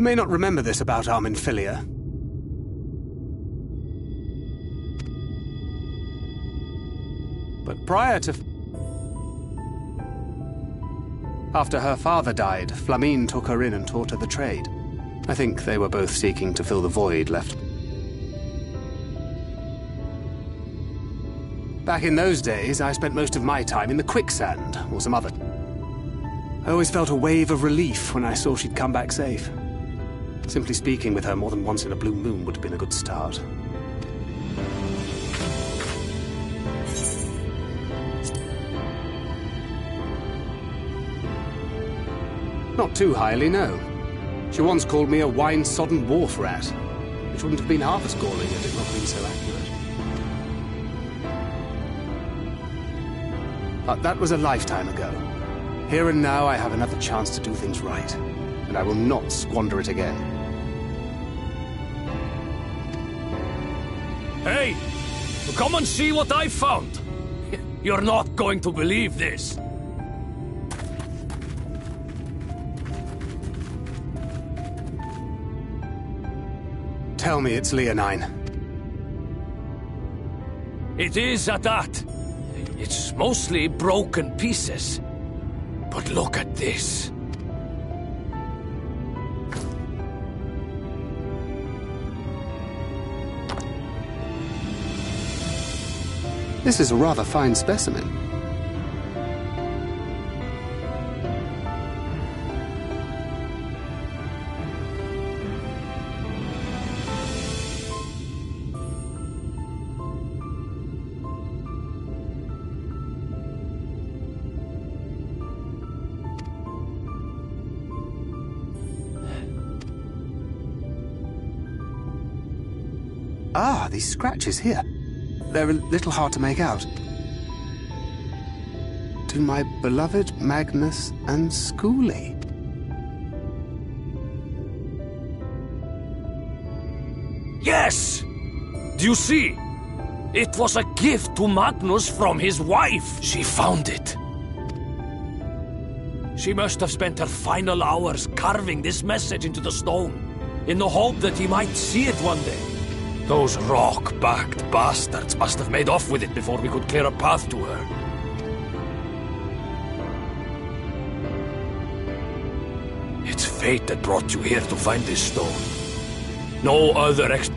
You may not remember this about our Minfilia. But prior to... After her father died, F'lhaminn took her in and taught her the trade. I think they were both seeking to fill the void left. Back in those days, I spent most of my time in the quicksand, or some other... I always felt a wave of relief when I saw she'd come back safe. Simply speaking with her more than once in a blue moon would have been a good start. Not too highly, no. She once called me a wine-sodden wharf rat, which wouldn't have been half as galling had it not been so accurate. But that was a lifetime ago. Here and now I have another chance to do things right, and I will not squander it again. Come and see what I found! You're not going to believe this! Tell me it's Leonine. It is at that. It's mostly broken pieces. But look at this. This is a rather fine specimen. Ah, these scratches here. They're a little hard to make out. To my beloved Magnus and Schooly. Yes! Do you see? It was a gift to Magnus from his wife. She found it. She must have spent her final hours carving this message into the stone, in the hope that he might see it one day. Those rock-backed bastards must have made off with it before we could clear a path to her. It's fate that brought you here to find this stone. No other ex-